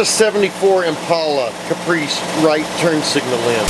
a 74 Impala Caprice right turn signal in.